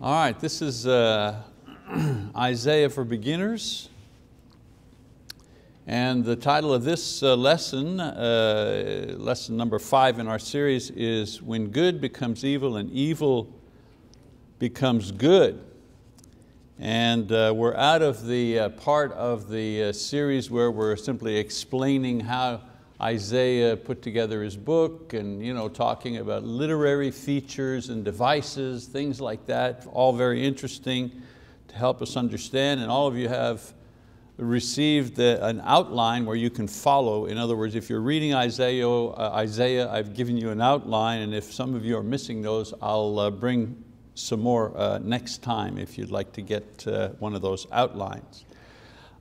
All right, this is uh, Isaiah for Beginners. And the title of this uh, lesson, uh, lesson number five in our series is When Good Becomes Evil and Evil Becomes Good. And uh, we're out of the uh, part of the uh, series where we're simply explaining how Isaiah put together his book and you know, talking about literary features and devices, things like that, all very interesting to help us understand. And all of you have received an outline where you can follow. In other words, if you're reading Isaiah, uh, Isaiah, I've given you an outline and if some of you are missing those, I'll uh, bring some more uh, next time if you'd like to get uh, one of those outlines.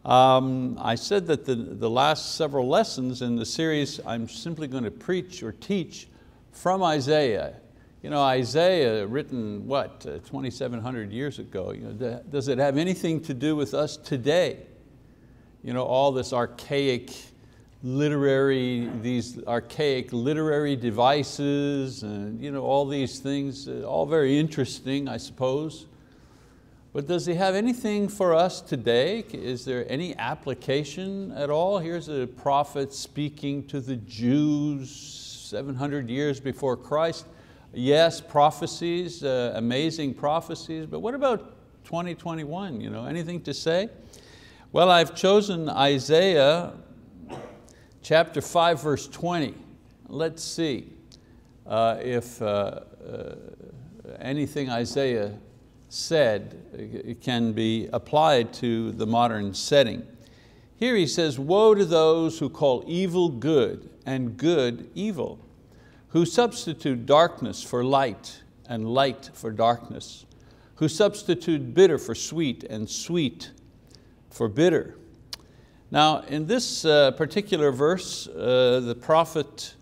Um, I said that the, the last several lessons in the series, I'm simply going to preach or teach from Isaiah. You know, Isaiah written, what, uh, 2,700 years ago. You know, does it have anything to do with us today? You know, all this archaic literary, these archaic literary devices and you know, all these things, uh, all very interesting, I suppose. But does he have anything for us today? Is there any application at all? Here's a prophet speaking to the Jews 700 years before Christ. Yes, prophecies, uh, amazing prophecies, but what about 2021? You know, anything to say? Well, I've chosen Isaiah chapter 5, verse 20. Let's see uh, if uh, uh anything Isaiah said can be applied to the modern setting. Here he says, woe to those who call evil good and good evil, who substitute darkness for light and light for darkness, who substitute bitter for sweet and sweet for bitter. Now in this uh, particular verse, uh, the prophet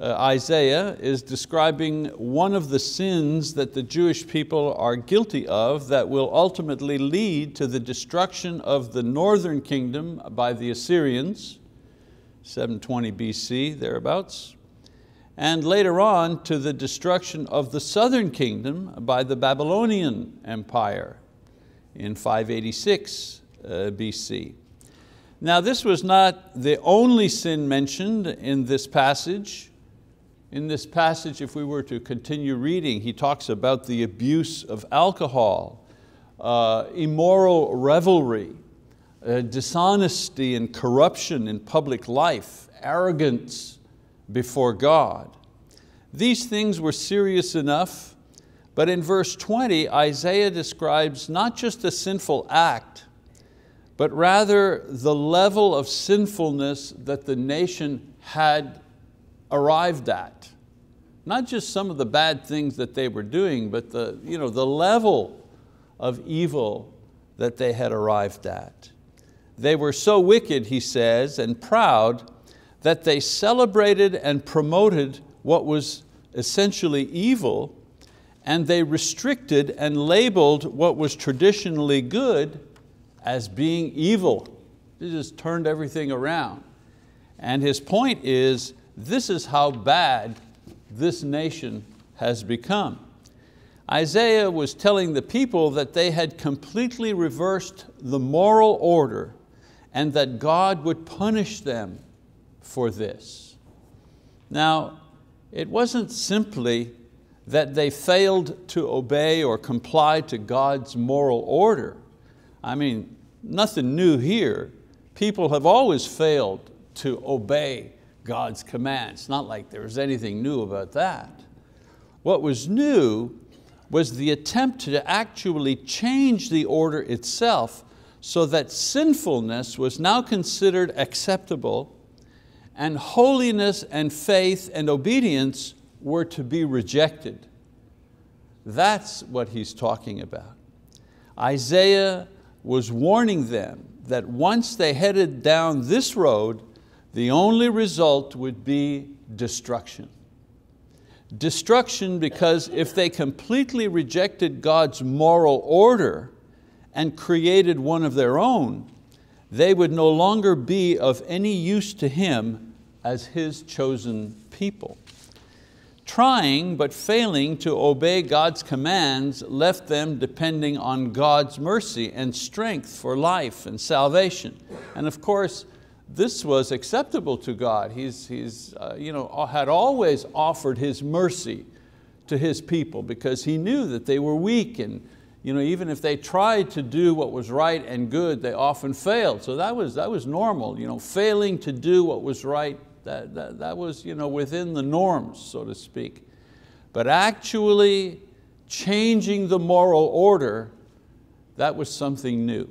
uh, Isaiah is describing one of the sins that the Jewish people are guilty of that will ultimately lead to the destruction of the northern kingdom by the Assyrians, 720 BC, thereabouts, and later on to the destruction of the southern kingdom by the Babylonian Empire in 586 uh, BC. Now this was not the only sin mentioned in this passage. In this passage, if we were to continue reading, he talks about the abuse of alcohol, uh, immoral revelry, uh, dishonesty and corruption in public life, arrogance before God. These things were serious enough, but in verse 20, Isaiah describes not just a sinful act, but rather the level of sinfulness that the nation had arrived at. Not just some of the bad things that they were doing, but the, you know, the level of evil that they had arrived at. They were so wicked, he says, and proud that they celebrated and promoted what was essentially evil and they restricted and labeled what was traditionally good as being evil. They just turned everything around. And his point is this is how bad this nation has become. Isaiah was telling the people that they had completely reversed the moral order and that God would punish them for this. Now, it wasn't simply that they failed to obey or comply to God's moral order. I mean, nothing new here. People have always failed to obey God's commands. Not like there was anything new about that. What was new was the attempt to actually change the order itself so that sinfulness was now considered acceptable and holiness and faith and obedience were to be rejected. That's what he's talking about. Isaiah was warning them that once they headed down this road, the only result would be destruction. Destruction because if they completely rejected God's moral order and created one of their own, they would no longer be of any use to Him as His chosen people. trying but failing to obey God's commands left them depending on God's mercy and strength for life and salvation. And of course, this was acceptable to God. He's, he's uh, you know, had always offered His mercy to His people because He knew that they were weak and you know, even if they tried to do what was right and good, they often failed. So that was, that was normal. You know, failing to do what was right, that, that, that was you know, within the norms, so to speak. But actually changing the moral order, that was something new.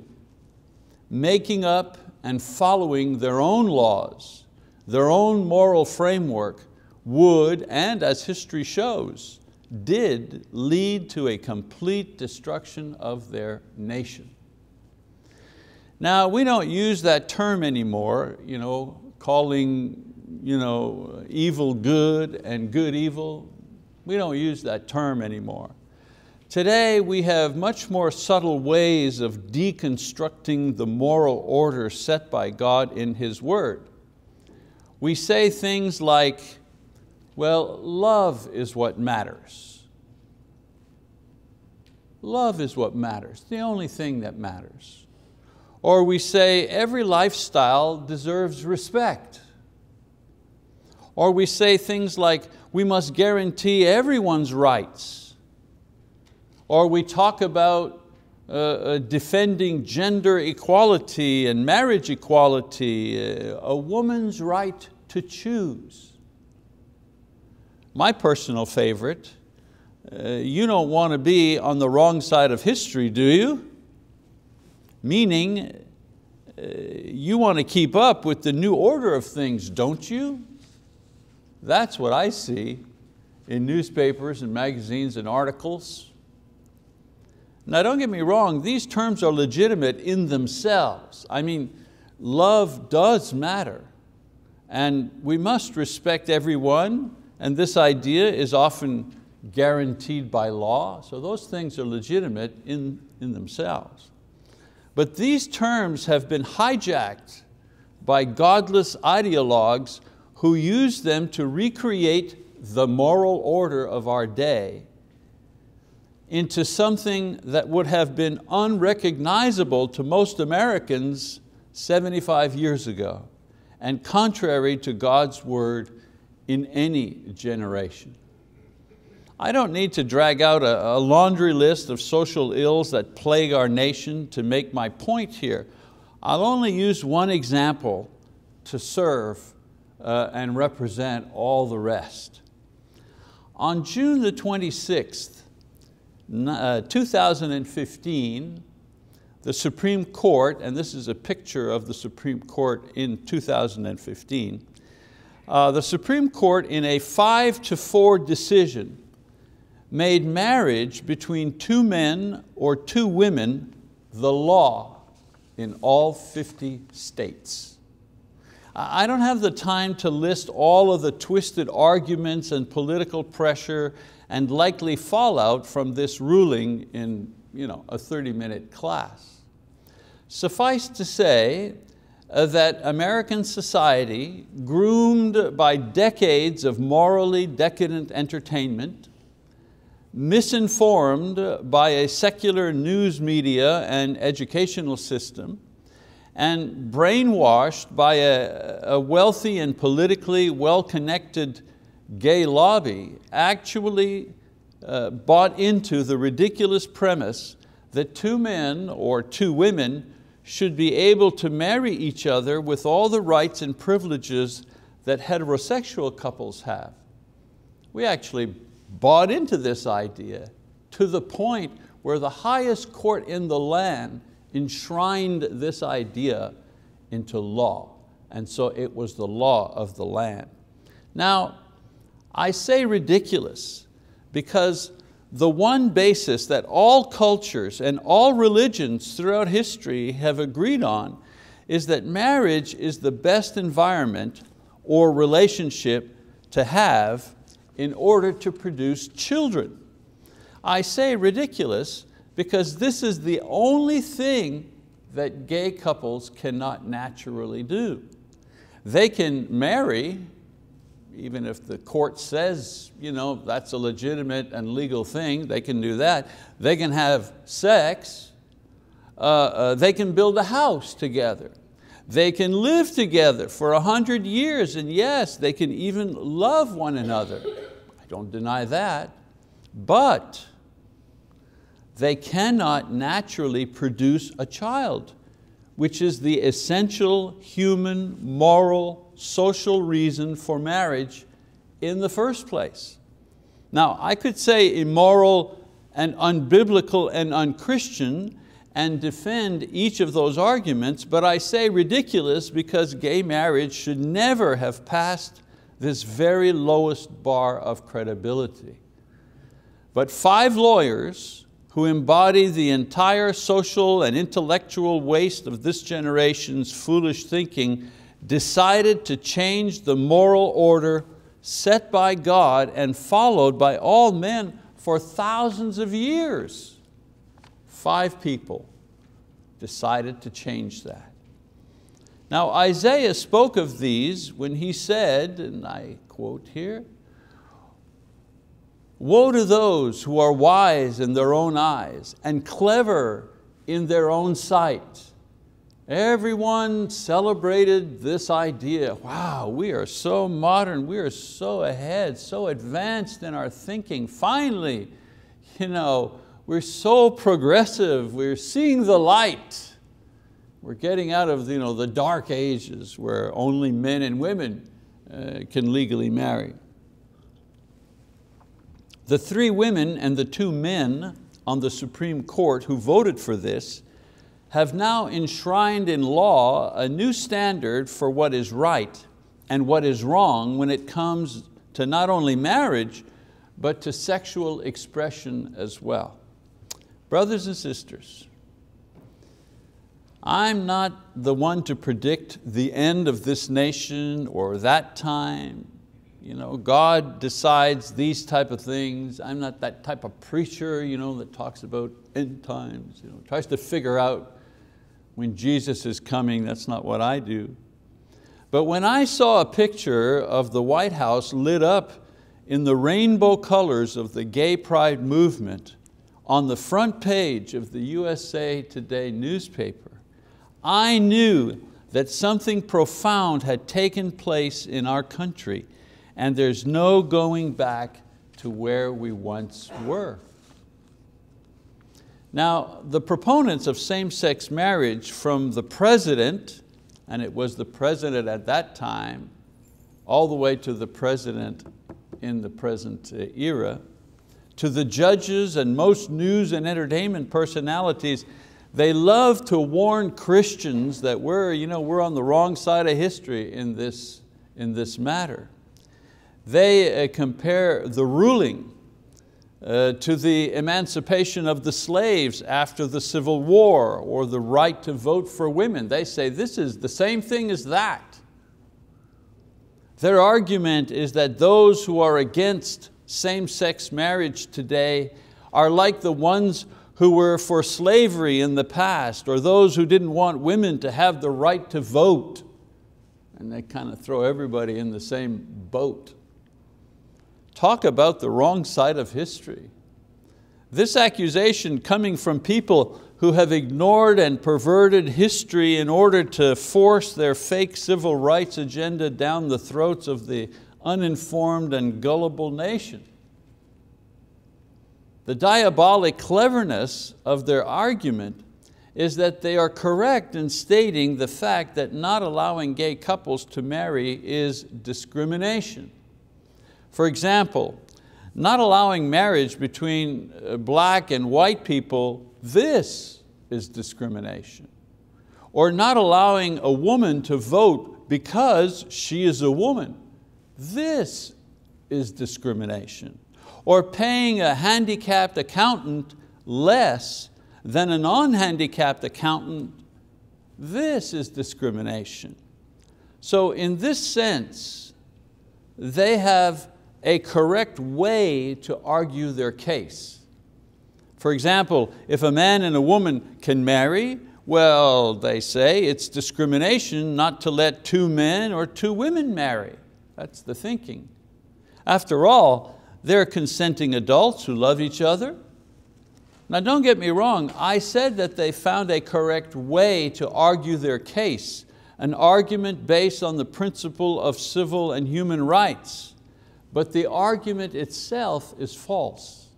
Making up and following their own laws, their own moral framework would, and as history shows, did lead to a complete destruction of their nation. Now, we don't use that term anymore, you know, calling you know, evil good and good evil. We don't use that term anymore. Today we have much more subtle ways of deconstructing the moral order set by God in His word. We say things like, well, love is what matters. Love is what matters, the only thing that matters. Or we say every lifestyle deserves respect. Or we say things like we must guarantee everyone's rights or we talk about uh, uh, defending gender equality and marriage equality, uh, a woman's right to choose. My personal favorite, uh, you don't want to be on the wrong side of history, do you? Meaning, uh, you want to keep up with the new order of things, don't you? That's what I see in newspapers and magazines and articles. Now don't get me wrong, these terms are legitimate in themselves. I mean, love does matter and we must respect everyone and this idea is often guaranteed by law, so those things are legitimate in, in themselves. But these terms have been hijacked by godless ideologues who use them to recreate the moral order of our day into something that would have been unrecognizable to most Americans 75 years ago and contrary to God's word in any generation. I don't need to drag out a, a, laundry list of social ills that plague our nation to make my point here. I'll only use one example to serve uh, and represent all the rest. On June the 26th, uh, 2015, the Supreme Court, and this is a picture of the Supreme Court in 2015, uh, the Supreme Court in a five to four decision made marriage between two men or two women the law in all 50 states. I don't have the time to list all of the twisted arguments and political pressure and likely fallout from this ruling in you know, a 30 minute class. Suffice to say uh, that American society, groomed by decades of morally decadent entertainment, misinformed by a secular news media and educational system, and brainwashed by a, a wealthy and politically well-connected gay lobby actually uh, bought into the ridiculous premise that two men or two women should be able to marry each other with all the rights and privileges that heterosexual couples have. We actually bought into this idea to the point where the highest court in the land enshrined this idea into law. And so it was the law of the land. Now, I say ridiculous because the one basis that all cultures and all religions throughout history have agreed on is that marriage is the best environment or relationship to have in order to produce children. I say ridiculous because this is the only thing that gay couples cannot naturally do. They can marry even if the court says you know, that's a legitimate and legal thing, they can do that. They can have sex, uh, uh, they can build a house together. They can live together for a hundred years and yes, they can even love one another. I don't deny that. But they cannot naturally produce a child, which is the essential human, moral, social reason for marriage in the first place. Now, I could say immoral and unbiblical and unchristian and defend each of those arguments, but I say ridiculous because gay marriage should never have passed this very lowest bar of credibility. But five lawyers who embody the entire social and intellectual waste of this generation's foolish thinking decided to change the moral order set by God and followed by all men for thousands of years. Five people decided to change that. Now Isaiah spoke of these when he said, and I quote here, Woe to those who are wise in their own eyes and clever in their own sight. Everyone celebrated this idea. Wow, we are so modern, we are so ahead, so advanced in our thinking. Finally, you know, we're so progressive, we're seeing the light. We're getting out of you know, the dark ages where only men and women uh, can legally marry. The three women and the two men on the Supreme Court who voted for this have now enshrined in law a new standard for what is right and what is wrong when it comes to not only marriage, but to sexual expression as well. Brothers and sisters, I'm not the one to predict the end of this nation or that time. You know, God decides these type of things. I'm not that type of preacher you know, that talks about end times, you know, tries to figure out when Jesus is coming. That's not what I do. But when I saw a picture of the White House lit up in the rainbow colors of the gay pride movement, on the front page of the USA Today newspaper, I knew that something profound had taken place in our country and there's no going back to where we once were. Now, the proponents of same-sex marriage from the president, and it was the president at that time, all the way to the president in the present era, to the judges and most news and entertainment personalities, they love to warn Christians that we're, you know, we're on the wrong side of history in this, in this matter. They uh, compare the ruling uh, to the emancipation of the slaves after the Civil War or the right to vote for women. They say this is the same thing as that. Their argument is that those who are against same-sex marriage today are like the ones who were for slavery in the past or those who didn't want women to have the right to vote. And they kind of throw everybody in the same boat. Talk about the wrong side of history. This accusation coming from people who have ignored and perverted history in order to force their fake civil rights agenda down the throats of the uninformed and gullible nation. The diabolic cleverness of their argument is that they are correct in stating the fact that not allowing gay couples to marry is discrimination. For example, not allowing marriage between uh, black and white people, this is discrimination. Or not allowing a woman to vote because she is a woman, this is discrimination. Or paying a handicapped accountant less than a non-handicapped accountant, this is discrimination. So in this sense, they have a correct way to argue their case. For example, if a man and a woman can marry, well, they say it's discrimination not to let two men or two women marry. That's the thinking. After all, they're consenting adults who love each other. Now don't get me wrong, I said that they found a correct way to argue their case, an argument based on the principle of civil and human rights. But the argument itself is false.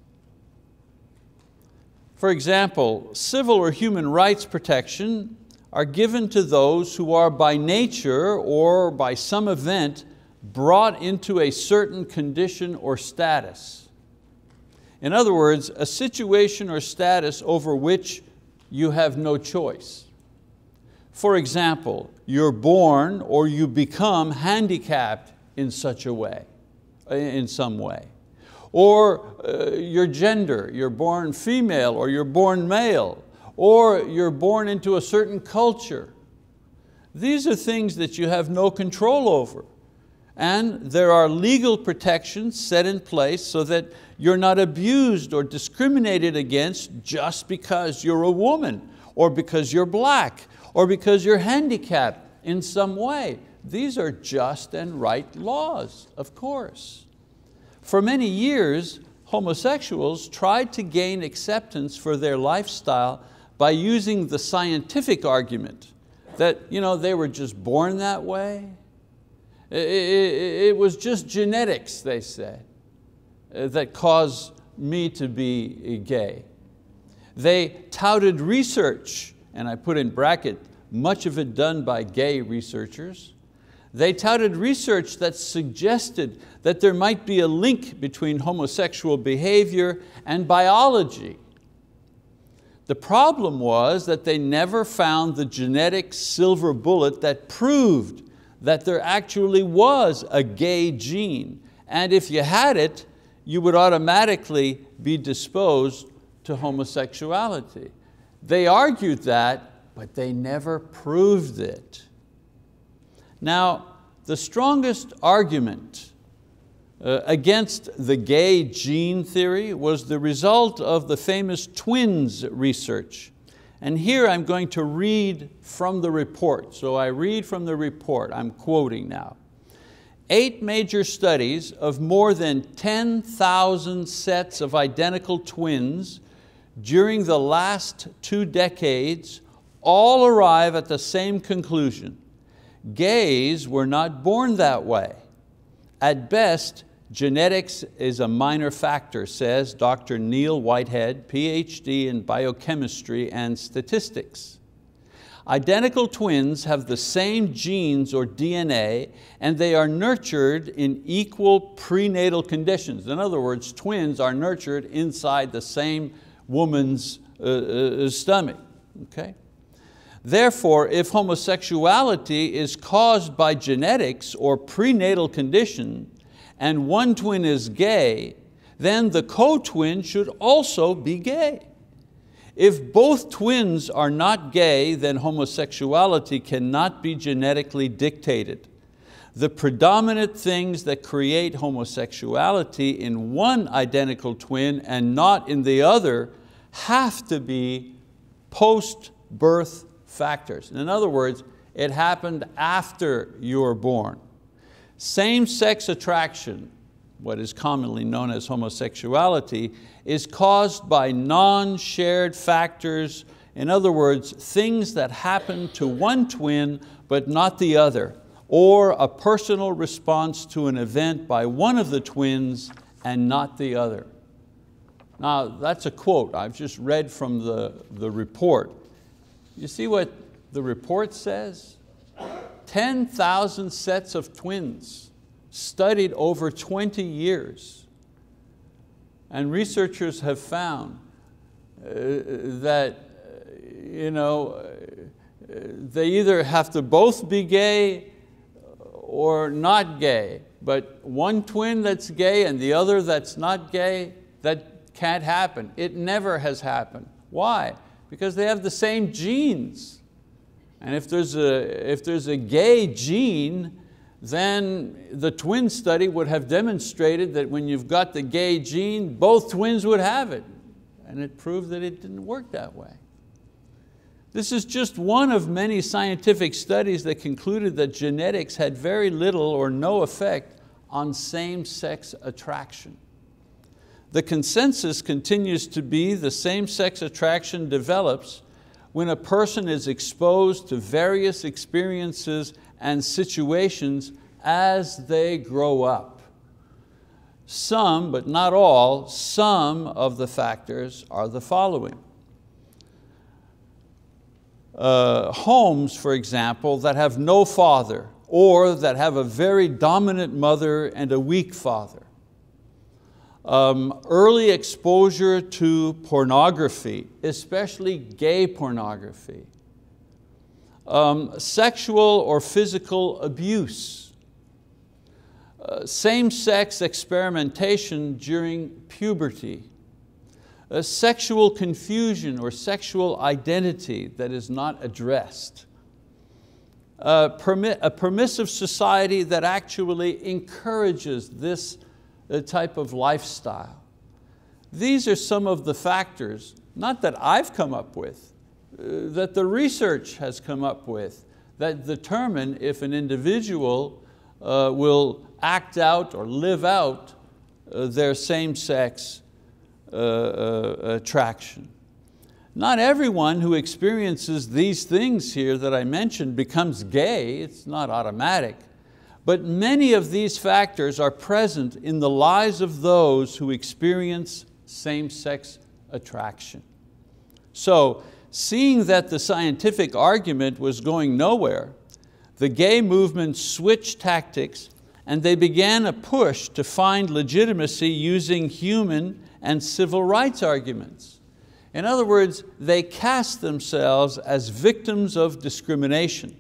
For example, civil or human rights protection are given to those who are by nature or by some event brought into a certain condition or status. In other words, a situation or status over which you have no choice. For example, you're born or you become handicapped in such a way, in some way. Or uh, your gender, you're born female or you're born male, or you're born into a certain culture. These are things that you have no control over. And there are legal protections set in place so that you're not abused or discriminated against just because you're a woman or because you're black or because you're handicapped in some way. These are just and right laws, of course. For many years, homosexuals tried to gain acceptance for their lifestyle by using the scientific argument that you know, they were just born that way, it, was just genetics, they said, uh, that caused me to be gay. They touted research, and I put in bracket, much of it done by gay researchers. They touted research that suggested that there might be a link between homosexual behavior and biology. The problem was that they never found the genetic silver bullet that proved that there actually was a gay gene. And if you had it, you would automatically be disposed to homosexuality. They argued that, but they never proved it. Now, the strongest argument uh, against the gay gene theory was the result of the famous twins research. And here I'm going to read from the report. So I read from the report, I'm quoting now. Eight major studies of more than 10,000 sets of identical twins during the last two decades all arrive at the same conclusion. Gays were not born that way. At best, Genetics is a minor factor, says Dr. Neil Whitehead, PhD in biochemistry and statistics. Identical twins have the same genes or DNA and they are nurtured in equal prenatal conditions. In other words, twins are nurtured inside the same woman's uh, uh, stomach. Okay? Therefore, if homosexuality is caused by genetics or prenatal condition, and one twin is gay, then the co-twin should also be gay. If both twins are not gay, then homosexuality cannot be genetically dictated. The predominant things that create homosexuality in one identical twin and not in the other have to be post-birth factors. In other words, it happened after you were born. Same-sex attraction, what is commonly known as homosexuality, is caused by non-shared factors, in other words, things that happen to one twin but not the other, or a personal response to an event by one of the twins and not the other. Now that's a quote, I've just read from the, the report. You see what the report says? 10,000 sets of twins studied over 20 years. And researchers have found uh, that you know, they either have to both be gay or not gay, but one twin that's gay and the other that's not gay, that can't happen. It never has happened. Why? Because they have the same genes. And if there's a, if there's a gay gene, then the twin study would have demonstrated that when you've got the gay gene, both twins would have it. And it proved that it didn't work that way. This is just one of many scientific studies that concluded that genetics had very little or no effect on same-sex attraction. The consensus continues to be the same-sex attraction develops when a person is exposed to various experiences and situations as they grow up. Some, but not all, some of the factors are the following. Uh, homes, for example, that have no father or that have a very dominant mother and a weak father um, early exposure to pornography, especially gay pornography, um, sexual or physical abuse, uh, same-sex experimentation during puberty, a sexual confusion or sexual identity that is not addressed, a, permi a permissive society that actually encourages this type of lifestyle. These are some of the factors, not that I've come up with, uh, that the research has come up with, that determine if an individual uh, will act out or live out uh, their same-sex uh, uh, attraction. Not everyone who experiences these things here that I mentioned becomes gay, it's not automatic. But many of these factors are present in the lives of those who experience same-sex attraction. So, seeing that the scientific argument was going nowhere, the gay movement switched tactics and they began a push to find legitimacy using human and civil rights arguments. In other words, they cast themselves as victims of discrimination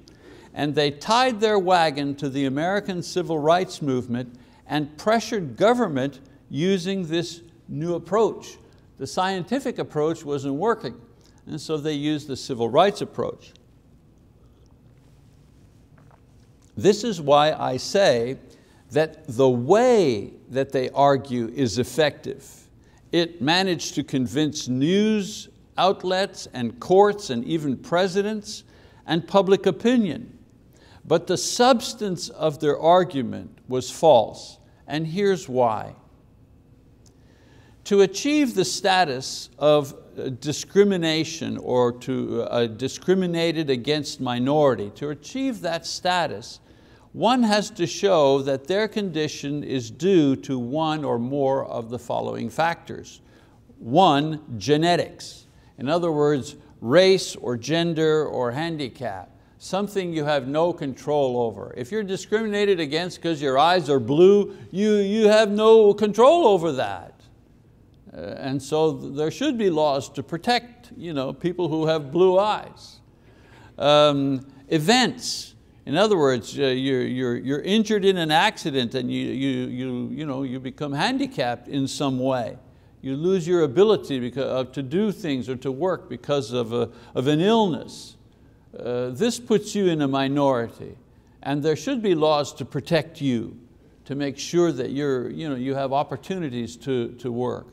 and they tied their wagon to the American civil rights movement and pressured government using this new approach. The scientific approach wasn't working, and so they used the civil rights approach. This is why I say that the way that they argue is effective. It managed to convince news outlets and courts and even presidents and public opinion but the substance of their argument was false, and here's why. To achieve the status of discrimination or to uh, discriminated against minority, to achieve that status, one has to show that their condition is due to one or more of the following factors. One, genetics. In other words, race or gender or handicap something you have no control over. If you're discriminated against because your eyes are blue, you, you have no control over that. Uh, and so there should be laws to protect you know, people who have blue eyes. Um, events, in other words, uh, you're, you're, you're injured in an accident and you, you, you, you, know, you become handicapped in some way. You lose your ability because, uh, to do things or to work because of, a, of an illness. Uh, this puts you in a minority and there should be laws to protect you, to make sure that you're, you, know, you have opportunities to, to work.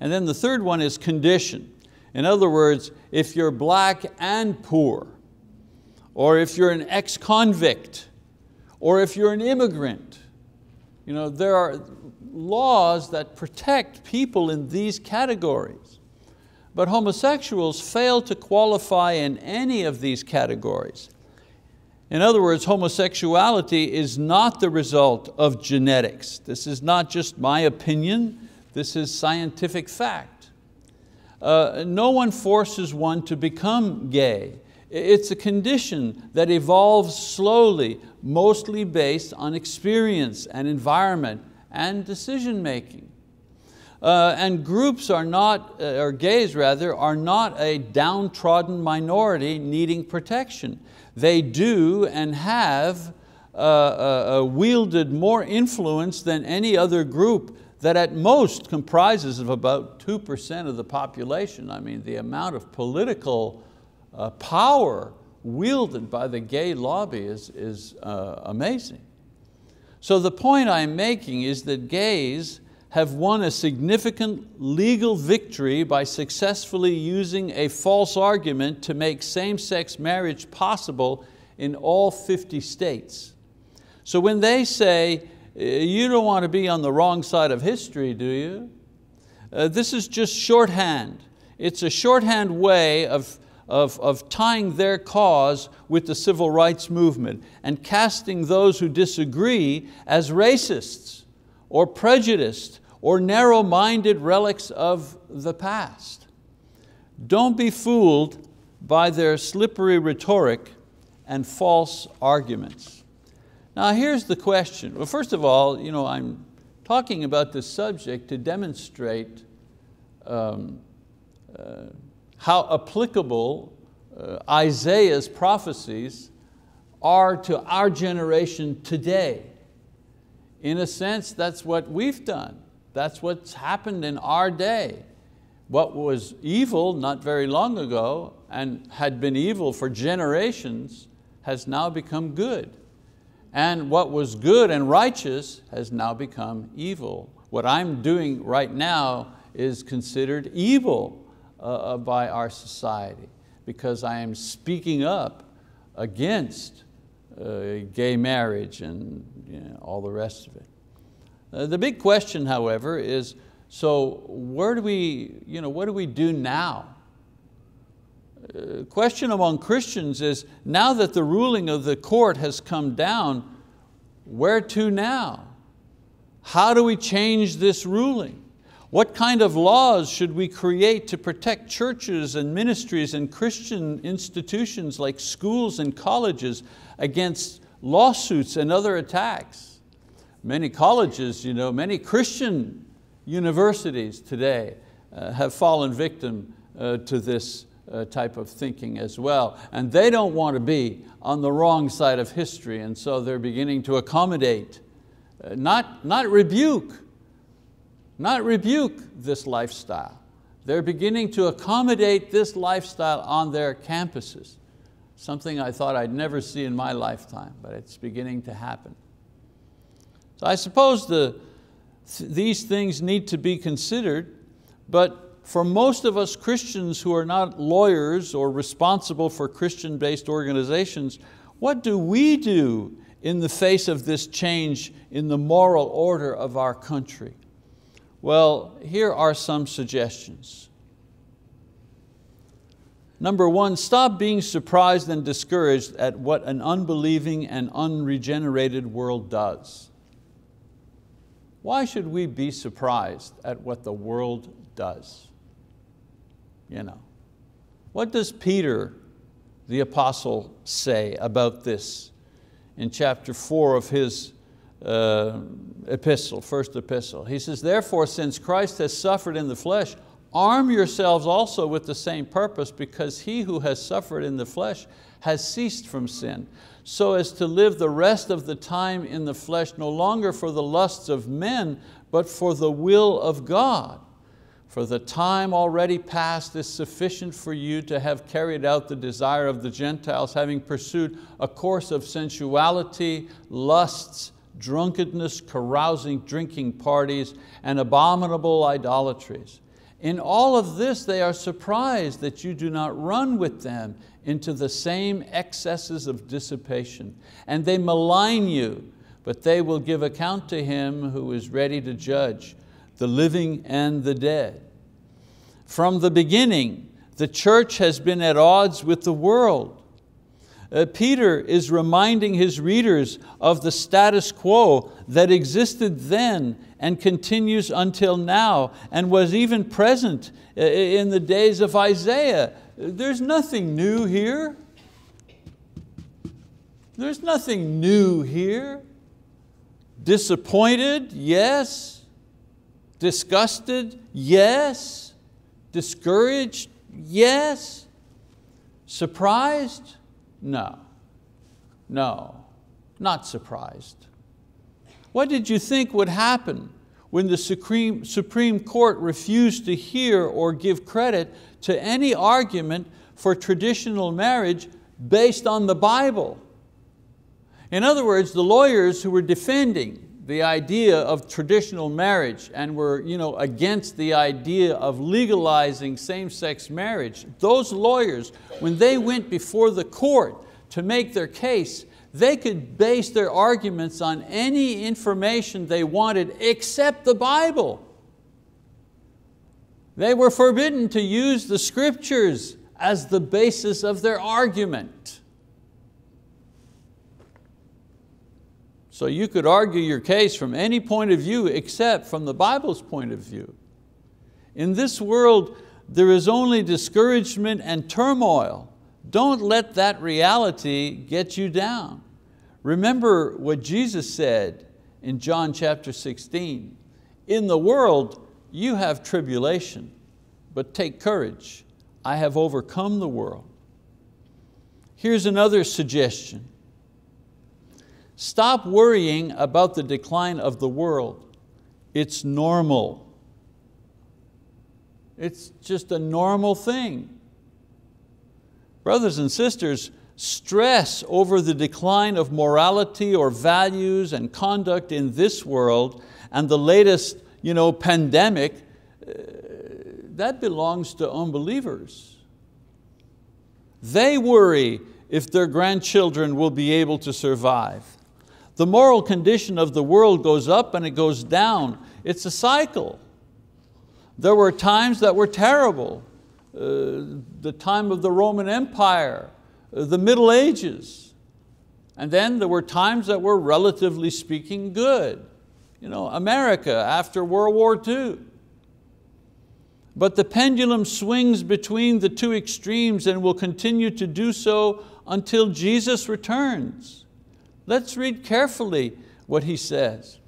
And then the third one is condition. In other words, if you're black and poor, or if you're an ex-convict, or if you're an immigrant, you know, there are laws that protect people in these categories. But homosexuals fail to qualify in any of these categories. In other words, homosexuality is not the result of genetics. This is not just my opinion, this is scientific fact. Uh, no one forces one to become gay. It's a condition that evolves slowly, mostly based on experience and environment and decision making. Uh, and groups are not, uh, or gays rather, are not a downtrodden minority needing protection. They do and have uh, uh, uh wielded more influence than any other group that at most comprises of about 2% of the population. I mean, the amount of political uh, power wielded by the gay lobby is, is amazing. So the point I'm making is that gays have won a significant legal victory by successfully using a false argument to make same-sex marriage possible in all 50 states. So when they say, you don't want to be on the wrong side of history, do you? Uh, this is just shorthand. It's a shorthand way of, of, of tying their cause with the civil rights movement and casting those who disagree as racists or prejudiced or narrow-minded relics of the past. Don't be fooled by their slippery rhetoric and false arguments. Now here's the question. Well, first of all, you know, I'm talking about this subject to demonstrate um, uh, how applicable uh, Isaiah's prophecies are to our generation today. In a sense, that's what we've done. That's what's happened in our day. What was evil not very long ago and had been evil for generations has now become good. And what was good and righteous has now become evil. What I'm doing right now is considered evil uh, uh by our society because I am speaking up against uh, gay marriage and you know, all the rest of it. Uh, the big question, however, is so where do we, you know, what do we do now? Uh, question among Christians is now that the ruling of the court has come down, where to now? How do we change this ruling? What kind of laws should we create to protect churches and ministries and Christian institutions like schools and colleges against lawsuits and other attacks? Many colleges, you know, many Christian universities today uh, have fallen victim uh, to this uh, type of thinking as well. And they don't want to be on the wrong side of history and so they're beginning to accommodate, uh, not, not rebuke, not rebuke this lifestyle. They're beginning to accommodate this lifestyle on their campuses. Something I thought I'd never see in my lifetime, but it's beginning to happen. So I suppose the, these things need to be considered, but for most of us Christians who are not lawyers or responsible for Christian-based organizations, what do we do in the face of this change in the moral order of our country? Well, here are some suggestions. Number one, stop being surprised and discouraged at what an unbelieving and unregenerated world does. Why should we be surprised at what the world does? You know, what does Peter, the apostle, say about this in chapter four of his uh, epistle, first epistle? He says, therefore, since Christ has suffered in the flesh, arm yourselves also with the same purpose because he who has suffered in the flesh has ceased from sin so as to live the rest of the time in the flesh no longer for the lusts of men, but for the will of God. For the time already past is sufficient for you to have carried out the desire of the Gentiles, having pursued a course of sensuality, lusts, drunkenness, carousing, drinking parties, and abominable idolatries. In all of this they are surprised that you do not run with them into the same excesses of dissipation. And they malign you, but they will give account to him who is ready to judge the living and the dead. From the beginning, the church has been at odds with the world. Uh, Peter is reminding his readers of the status quo that existed then and continues until now and was even present uh, in the days of Isaiah there's nothing new here. There's nothing new here. Disappointed, yes. Disgusted, yes. Discouraged, yes. Surprised? No, no, not surprised. What did you think would happen when the Supreme, Supreme Court refused to hear or give credit to any argument for traditional marriage based on the Bible. In other words, the lawyers who were defending the idea of traditional marriage and were you know, against the idea of legalizing same-sex marriage, those lawyers, when they went before the court to make their case, they could base their arguments on any information they wanted except the Bible. They were forbidden to use the scriptures as the basis of their argument. So you could argue your case from any point of view except from the Bible's point of view. In this world, there is only discouragement and turmoil. Don't let that reality get you down. Remember what Jesus said in John chapter 16. In the world, you have tribulation, but take courage. I have overcome the world. Here's another suggestion. Stop worrying about the decline of the world. It's normal. It's just a normal thing. Brothers and sisters, stress over the decline of morality or values and conduct in this world and the latest you know, pandemic, uh, that belongs to unbelievers. They worry if their grandchildren will be able to survive. The moral condition of the world goes up and it goes down. It's a cycle. There were times that were terrible. Uh, the time of the Roman Empire, uh, the Middle Ages. And then there were times that were relatively speaking good. You know, America after World War II. But the pendulum swings between the two extremes and will continue to do so until Jesus returns. Let's read carefully what he says.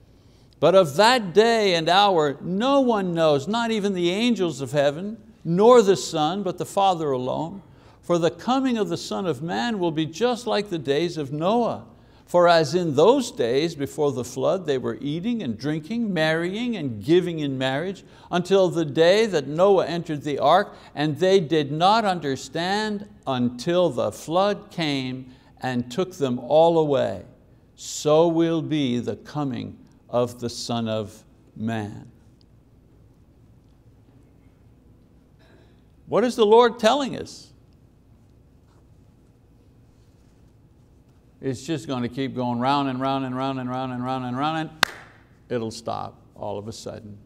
But of that day and hour no one knows, not even the angels of heaven, nor the Son, but the Father alone. For the coming of the Son of Man will be just like the days of Noah. For as in those days before the flood, they were eating and drinking, marrying and giving in marriage, until the day that Noah entered the ark, and they did not understand until the flood came and took them all away so will be the coming of the Son of Man. What is the Lord telling us? It's just going to keep going round and round and round and round and round and round and it'll stop all of a sudden.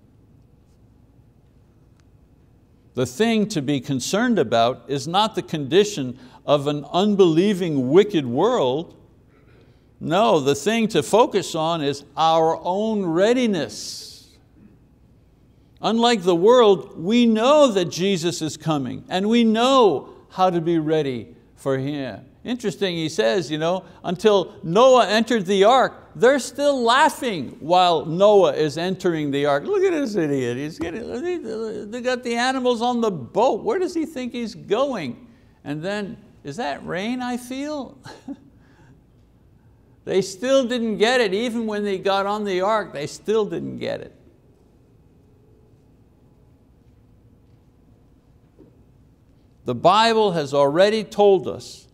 The thing to be concerned about is not the condition of an unbelieving wicked world, no, the thing to focus on is our own readiness. Unlike the world, we know that Jesus is coming and we know how to be ready for Him. Interesting, he says, you know, until Noah entered the ark, they're still laughing while Noah is entering the ark. Look at this idiot, he's getting, they got the animals on the boat. Where does he think he's going? And then, is that rain I feel? They still didn't get it, even when they got on the ark, they still didn't get it. The Bible has already told us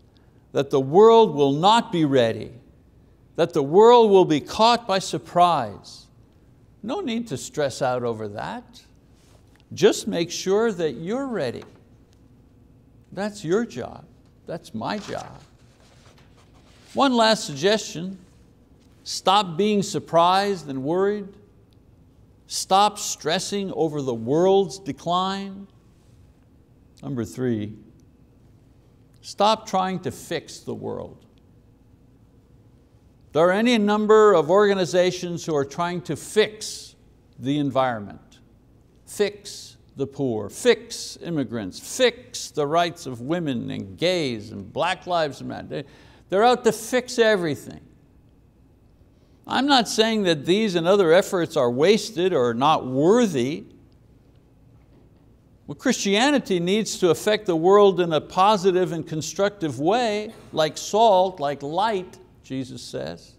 that the world will not be ready, that the world will be caught by surprise. No need to stress out over that. Just make sure that you're ready. That's your job, that's my job. One last suggestion, stop being surprised and worried. Stop stressing over the world's decline. Number three, stop trying to fix the world. There are any number of organizations who are trying to fix the environment, fix the poor, fix immigrants, fix the rights of women and gays and black lives matter. They're out to fix everything. I'm not saying that these and other efforts are wasted or not worthy. Well, Christianity needs to affect the world in a positive and constructive way, like salt, like light, Jesus says.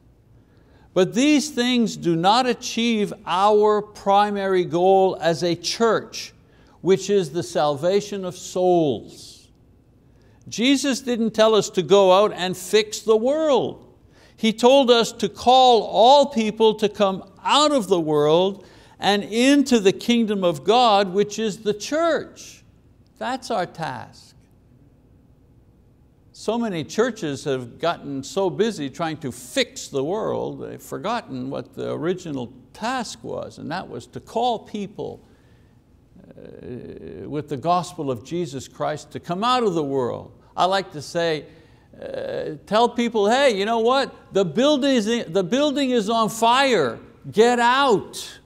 But these things do not achieve our primary goal as a church, which is the salvation of souls. Jesus didn't tell us to go out and fix the world. He told us to call all people to come out of the world and into the kingdom of God, which is the church. That's our task. So many churches have gotten so busy trying to fix the world, they've forgotten what the original task was, and that was to call people with the gospel of Jesus Christ to come out of the world. I like to say, uh, tell people, hey, you know what? The building, is, the building is on fire. Get out.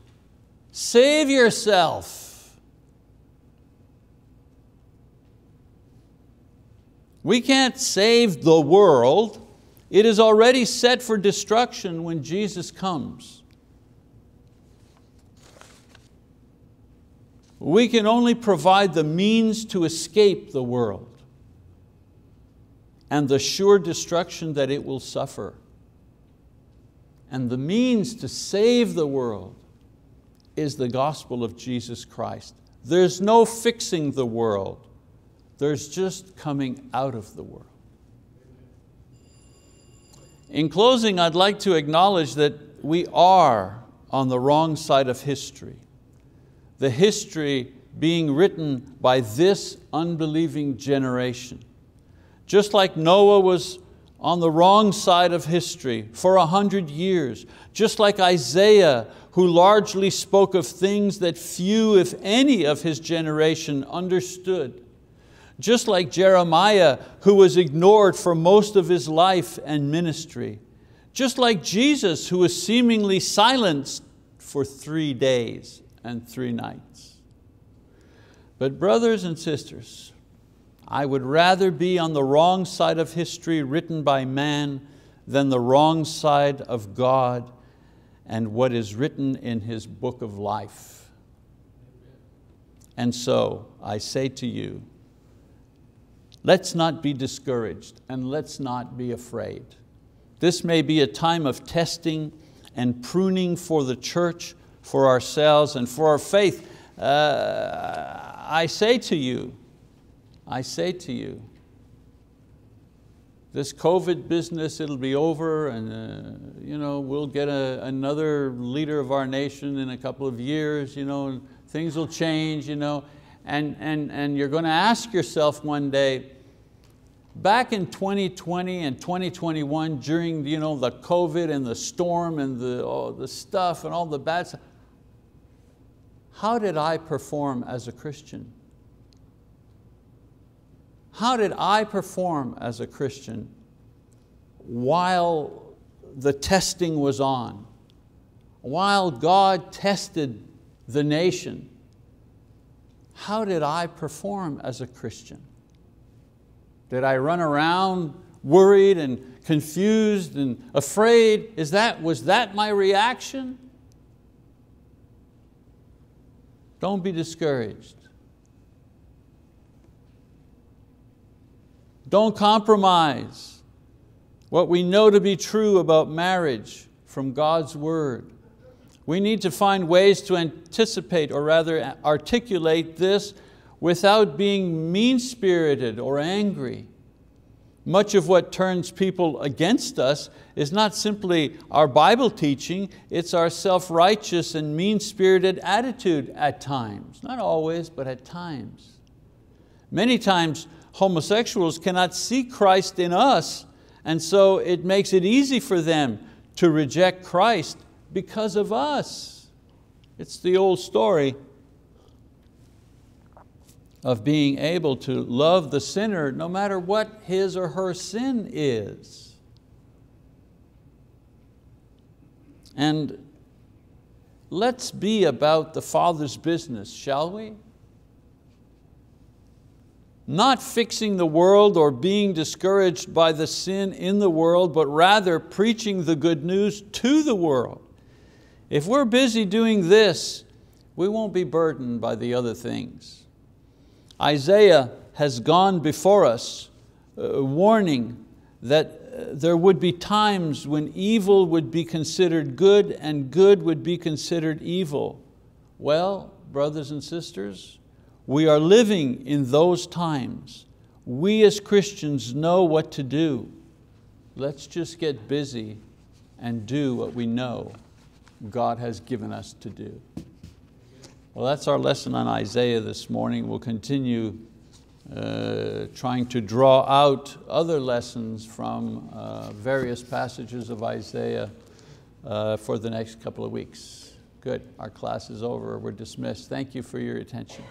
Save yourself. We can't save the world. It is already set for destruction when Jesus comes. We can only provide the means to escape the world and the sure destruction that it will suffer. And the means to save the world is the gospel of Jesus Christ. There's no fixing the world. There's just coming out of the world. In closing, I'd like to acknowledge that we are on the wrong side of history. The history being written by this unbelieving generation. Just like Noah was on the wrong side of history for a hundred years, just like Isaiah, who largely spoke of things that few, if any, of his generation understood. Just like Jeremiah, who was ignored for most of his life and ministry. Just like Jesus, who was seemingly silenced for three days and three nights. But brothers and sisters, I would rather be on the wrong side of history written by man than the wrong side of God and what is written in His book of life. And so I say to you, Let's not be discouraged and let's not be afraid. This may be a time of testing and pruning for the church, for ourselves and for our faith. Uh, I say to you, I say to you, this COVID business, it'll be over and uh, you know, we'll get a, another leader of our nation in a couple of years, you know, things will change, you know, and, and, and you're going to ask yourself one day, Back in 2020 and 2021, during you know, the COVID and the storm and the, the stuff and all the bad stuff, how did I perform as a Christian? How did I perform as a Christian while the testing was on? While God tested the nation, how did I perform as a Christian? Did I run around worried and confused and afraid? Is that, was that my reaction? Don't be discouraged. Don't compromise what we know to be true about marriage from God's word. We need to find ways to anticipate or rather articulate this without being mean-spirited or angry. Much of what turns people against us is not simply our Bible teaching, it's our self-righteous and mean-spirited attitude at times. Not always, but at times. Many times homosexuals cannot see Christ in us and so it makes it easy for them to reject Christ because of us. It's the old story of being able to love the sinner no matter what his or her sin is. And let's be about the Father's business, shall we? Not fixing the world or being discouraged by the sin in the world, but rather preaching the good news to the world. If we're busy doing this, we won't be burdened by the other things. Isaiah has gone before us uh, warning that uh, there would be times when evil would be considered good and good would be considered evil. Well, brothers and sisters, we are living in those times. We as Christians know what to do. Let's just get busy and do what we know God has given us to do. Well, that's our lesson on Isaiah this morning. We'll continue uh, trying to draw out other lessons from uh, various passages of Isaiah uh, for the next couple of weeks. Good, our class is over, we're dismissed. Thank you for your attention.